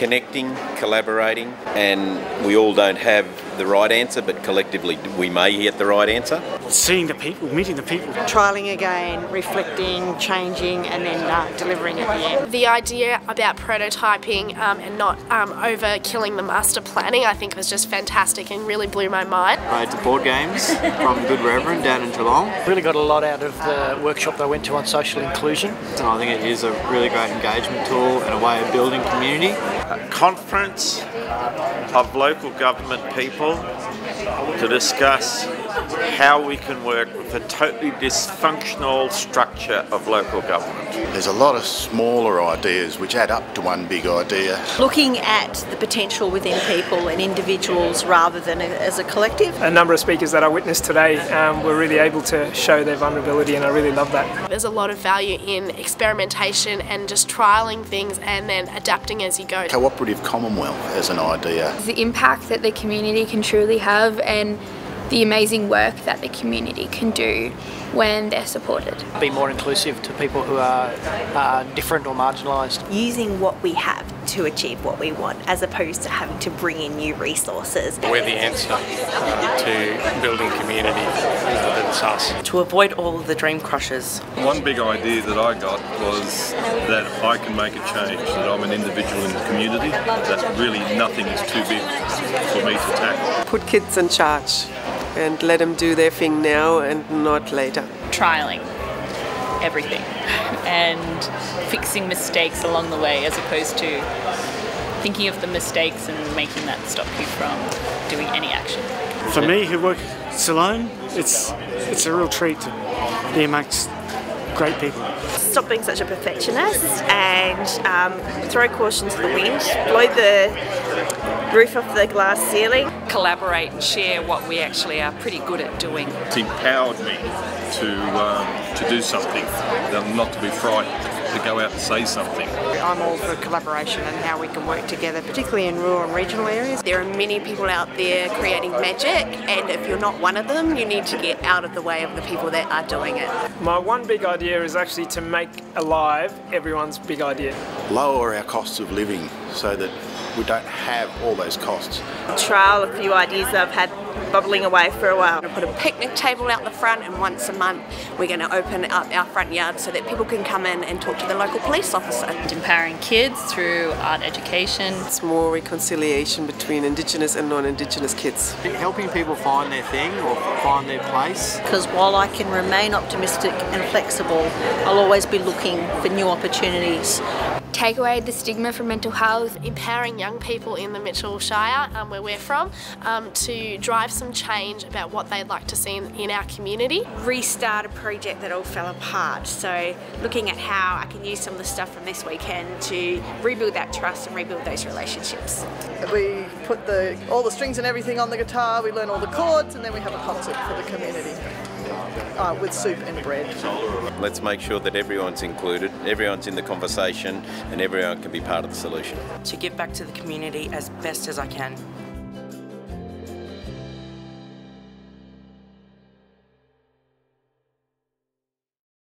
connecting, collaborating, and we all don't have the right answer, but collectively we may get the right answer. Seeing the people, meeting the people. Trialling again, reflecting, changing, and then uh, delivering at the end. The idea about prototyping um, and not um, over killing the master planning, I think was just fantastic and really blew my mind. I had board games from Good Reverend down in Geelong. Really got a lot out of the workshop that I went to on social inclusion. And I think it is a really great engagement tool and a way of building community. A conference of local government people to discuss how we can work with a totally dysfunctional structure of local government. There's a lot of smaller ideas which add up to one big idea. Looking at the potential within people and individuals rather than as a collective. A number of speakers that I witnessed today um, were really able to show their vulnerability and I really love that. There's a lot of value in experimentation and just trialling things and then adapting as you go. Cooperative Commonwealth as an idea. The impact that the community can truly have and the amazing work that the community can do when they're supported. Be more inclusive to people who are uh, different or marginalised. Using what we have to achieve what we want as opposed to having to bring in new resources. We're the answer uh, to building community that's us. To avoid all of the dream crushes. One big idea that I got was that I can make a change, that I'm an individual in the community, that really nothing is too big for me to tackle. Put kids in charge and let them do their thing now and not later. Trialing everything and fixing mistakes along the way as opposed to thinking of the mistakes and making that stop you from doing any action. For me, who work alone, it's it's a real treat to be amongst great people. Stop being such a perfectionist and um, throw caution to the wind, blow the roof off the glass ceiling. Collaborate and share what we actually are pretty good at doing. It's empowered me to, um, to do something, not to be frightened, to go out and say something. I'm all for collaboration and how we can work together, particularly in rural and regional areas. There are many people out there creating magic, and if you're not one of them, you need to get out of the way of the people that are doing it. My one big idea is actually to make alive everyone's big idea. Lower our costs of living so that we don't have all those costs. Trial a few ideas I've had bubbling away for a while. I'm gonna put a picnic table out the front and once a month we're going to open up our front yard so that people can come in and talk to the local police officer. Empowering kids through art education. It's more reconciliation between Indigenous and non-Indigenous kids. Helping people find their thing or find their place. Because while I can remain optimistic and flexible, I'll always be looking for new opportunities. Take away the stigma from mental health. Empowering young people in the Mitchell Shire, um, where we're from, um, to drive some change about what they'd like to see in, in our community. Restart a project that all fell apart. So looking at how I can use some of the stuff from this weekend to rebuild that trust and rebuild those relationships. We put the all the strings and everything on the guitar, we learn all the chords and then we have a concert for the community. Uh, with soup and bread. Let's make sure that everyone's included, everyone's in the conversation, and everyone can be part of the solution. To give back to the community as best as I can.